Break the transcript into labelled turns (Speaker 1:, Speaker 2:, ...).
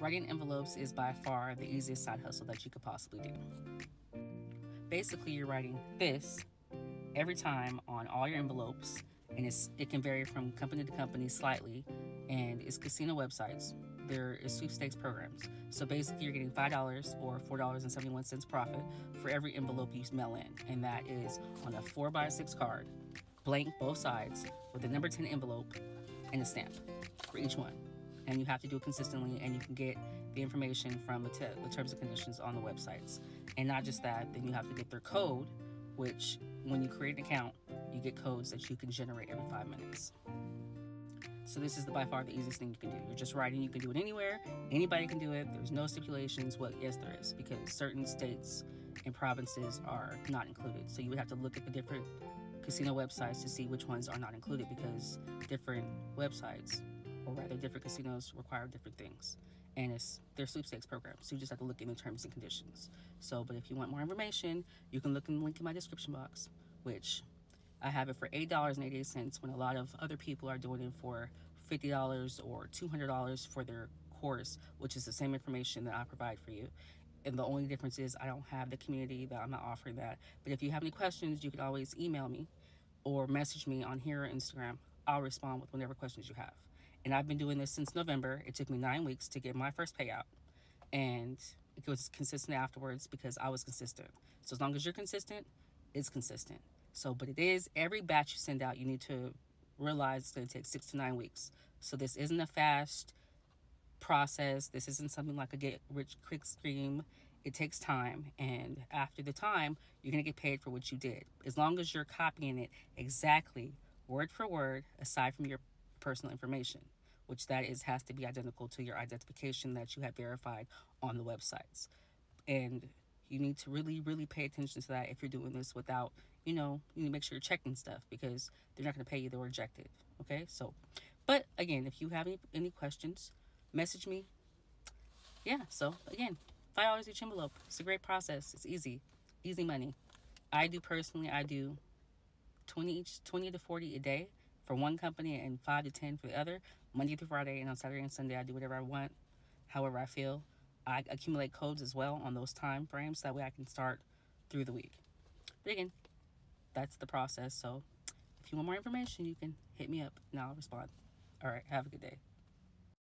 Speaker 1: Writing envelopes is by far the easiest side hustle that you could possibly do. Basically, you're writing this every time on all your envelopes, and it's, it can vary from company to company slightly, and it's casino websites. There is sweepstakes programs. So basically, you're getting $5 or $4.71 profit for every envelope you mail in, and that is on a 4x6 card, blank both sides, with a number 10 envelope and a stamp for each one and you have to do it consistently and you can get the information from the, the, terms and conditions on the websites. And not just that then you have to get their code which when you create an account you get codes that you can generate every five minutes. So this is the by far the easiest thing you can do. You're just writing you can do it anywhere. Anybody can do it. There's no stipulations. Well yes there is because certain states and provinces are not included. So you would have to look at the different casino websites to see which ones are not included because different websites or rather different casinos require different things. And it's their sweepstakes programs so you just have to look in the terms and conditions. So but if you want more information you can look in the link in my description box which i have it for eight dollars and 88 cents when a lot of other people are doing it for $50 or $200 for their course which is the same information that i provide for you. And the only difference is i don't have the community that i'm not offering that. But if you have any questions you can always email me or message me on here or instagram. I'll respond with whatever questions you have and I've been doing this since November. It took me nine weeks to get my first payout. And it was consistent afterwards because I was consistent. So as long as you're consistent, it's consistent. So, but it is every batch you send out, you need to realize it's going to take six to nine weeks. So this isn't a fast process. This isn't something like a get rich quick scheme. It takes time. And after the time, you're going to get paid for what you did. As long as you're copying it exactly word for word, aside from your personal information, which that is has to be identical to your identification that you have verified on the websites. And you need to really, really pay attention to that if you're doing this without, you know, you need to make sure you're checking stuff because they're not going to pay you, they're rejected. Okay, so, but again, if you have any, any questions, message me. Yeah, so again, $5 each envelope. It's a great process. It's easy, easy money. I do personally, I do 20 each, 20 to 40 a day for one company and five to ten for the other, Monday through Friday, and on Saturday and Sunday I do whatever I want, however I feel. I accumulate codes as well on those time frames, that way I can start through the week. But again, that's the process. So if you want more information, you can hit me up and I'll respond. All right, have a good day.